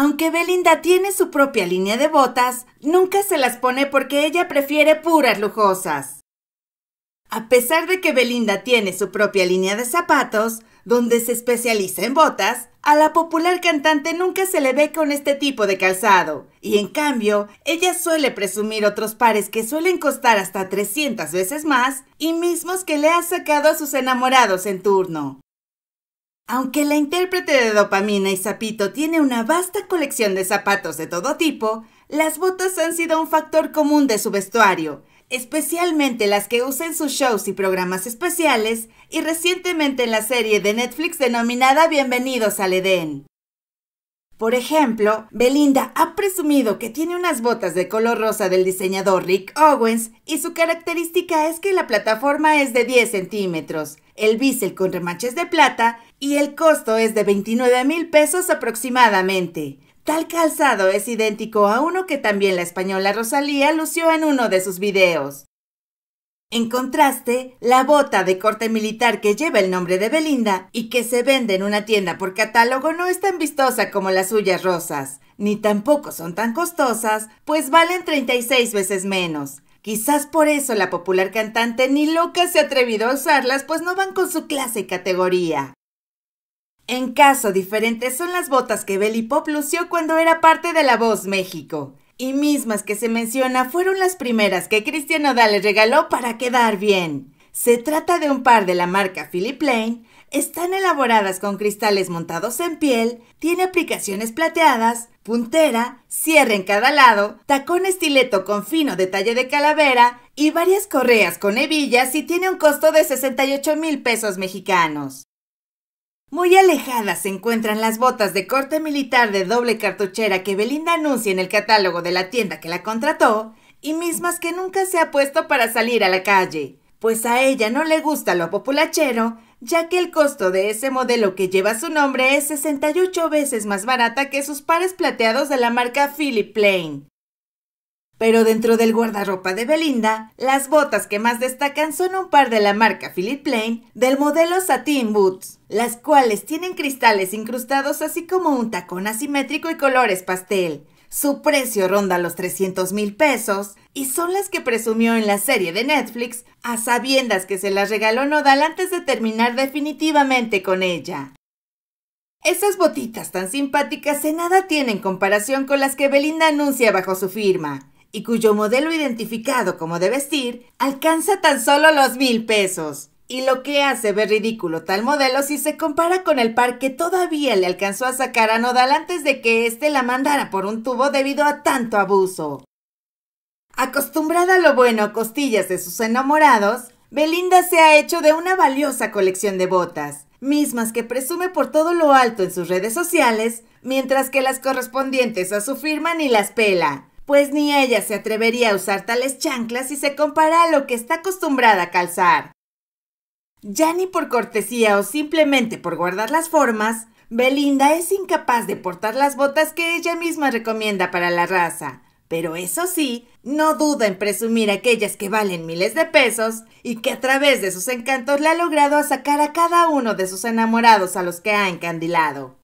Aunque Belinda tiene su propia línea de botas, nunca se las pone porque ella prefiere puras lujosas. A pesar de que Belinda tiene su propia línea de zapatos, donde se especializa en botas, a la popular cantante nunca se le ve con este tipo de calzado, y en cambio, ella suele presumir otros pares que suelen costar hasta 300 veces más y mismos que le ha sacado a sus enamorados en turno. Aunque la intérprete de dopamina y Zapito tiene una vasta colección de zapatos de todo tipo, las botas han sido un factor común de su vestuario, especialmente las que usa en sus shows y programas especiales y recientemente en la serie de Netflix denominada Bienvenidos al Edén. Por ejemplo, Belinda ha presumido que tiene unas botas de color rosa del diseñador Rick Owens y su característica es que la plataforma es de 10 centímetros, el bisel con remaches de plata y el costo es de 29 mil pesos aproximadamente. Tal calzado es idéntico a uno que también la española Rosalía lució en uno de sus videos. En contraste, la bota de corte militar que lleva el nombre de Belinda y que se vende en una tienda por catálogo no es tan vistosa como las suyas rosas, ni tampoco son tan costosas, pues valen 36 veces menos. Quizás por eso la popular cantante ni loca se ha atrevido a usarlas, pues no van con su clase y categoría. En caso diferente son las botas que Belly Pop lució cuando era parte de La Voz México, y mismas que se menciona fueron las primeras que Cristian Nodal le regaló para quedar bien. Se trata de un par de la marca Philip Lane, están elaboradas con cristales montados en piel, tiene aplicaciones plateadas, puntera, cierre en cada lado, tacón estileto con fino detalle de calavera y varias correas con hebillas y tiene un costo de 68 mil pesos mexicanos. Muy alejadas se encuentran las botas de corte militar de doble cartuchera que Belinda anuncia en el catálogo de la tienda que la contrató, y mismas que nunca se ha puesto para salir a la calle, pues a ella no le gusta lo populachero, ya que el costo de ese modelo que lleva su nombre es 68 veces más barata que sus pares plateados de la marca Philip Plain. Pero dentro del guardarropa de Belinda, las botas que más destacan son un par de la marca Philip Plain del modelo Satin Boots, las cuales tienen cristales incrustados así como un tacón asimétrico y colores pastel. Su precio ronda los 300 mil pesos y son las que presumió en la serie de Netflix a sabiendas que se las regaló Nodal antes de terminar definitivamente con ella. Esas botitas tan simpáticas en nada tienen comparación con las que Belinda anuncia bajo su firma y cuyo modelo identificado como de vestir alcanza tan solo los mil pesos. Y lo que hace ver ridículo tal modelo si se compara con el par que todavía le alcanzó a sacar a Nodal antes de que éste la mandara por un tubo debido a tanto abuso. Acostumbrada a lo bueno a costillas de sus enamorados, Belinda se ha hecho de una valiosa colección de botas, mismas que presume por todo lo alto en sus redes sociales, mientras que las correspondientes a su firma ni las pela, pues ni ella se atrevería a usar tales chanclas si se compara a lo que está acostumbrada a calzar. Ya ni por cortesía o simplemente por guardar las formas, Belinda es incapaz de portar las botas que ella misma recomienda para la raza, pero eso sí, no duda en presumir aquellas que valen miles de pesos y que a través de sus encantos le ha logrado sacar a cada uno de sus enamorados a los que ha encandilado.